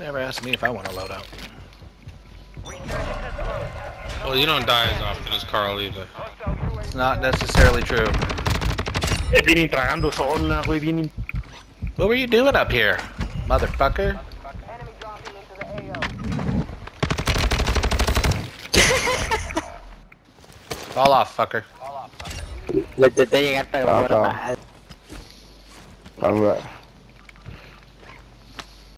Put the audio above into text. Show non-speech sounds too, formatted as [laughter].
Never asked me if I want to load out. Well, you don't die as often as Carl either. It's not necessarily true. What were you doing up here, motherfucker? [laughs] Fall off, fucker. Fall off,